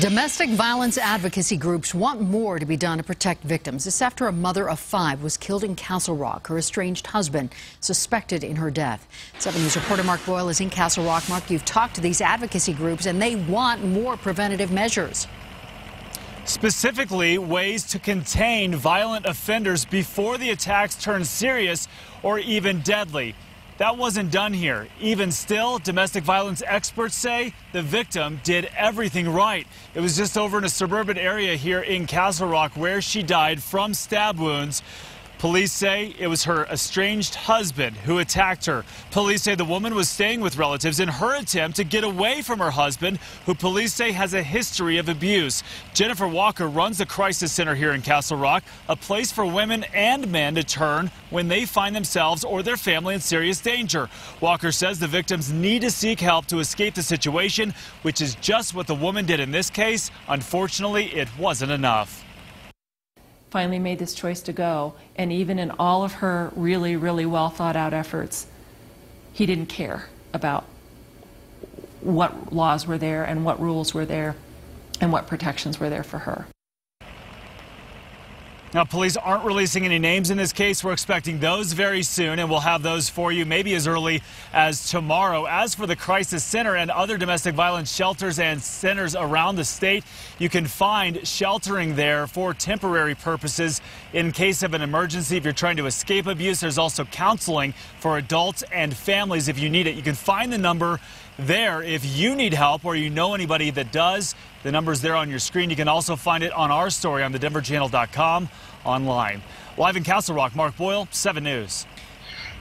Domestic violence advocacy groups want more to be done to protect victims. This after a mother of five was killed in Castle Rock. Her estranged husband suspected in her death. 7 News reporter Mark Boyle is in Castle Rock. Mark, you've talked to these advocacy groups and they want more preventative measures. Specifically, ways to contain violent offenders before the attacks turn serious or even deadly. That wasn't done here. Even still, domestic violence experts say the victim did everything right. It was just over in a suburban area here in Castle Rock where she died from stab wounds. Police say it was her estranged husband who attacked her. Police say the woman was staying with relatives in her attempt to get away from her husband, who police say has a history of abuse. Jennifer Walker runs the crisis center here in Castle Rock, a place for women and men to turn when they find themselves or their family in serious danger. Walker says the victims need to seek help to escape the situation, which is just what the woman did in this case. Unfortunately, it wasn't enough finally made this choice to go. And even in all of her really, really well thought out efforts, he didn't care about what laws were there and what rules were there and what protections were there for her. Now, police aren't releasing any names in this case. We're expecting those very soon, and we'll have those for you maybe as early as tomorrow. As for the Crisis Center and other domestic violence shelters and centers around the state, you can find sheltering there for temporary purposes in case of an emergency. If you're trying to escape abuse, there's also counseling for adults and families if you need it. You can find the number there if you need help or you know anybody that does. The number's there on your screen. You can also find it on our story on thedenverchannel.com online. Live in Castle Rock, Mark Boyle, 7 News.